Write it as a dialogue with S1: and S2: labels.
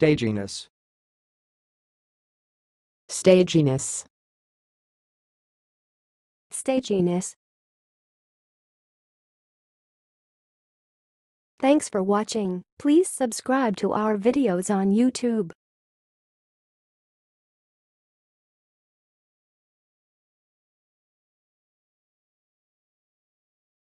S1: Staginess.
S2: Staginess.
S3: Staginess. Thanks for watching. Please subscribe to our videos on YouTube.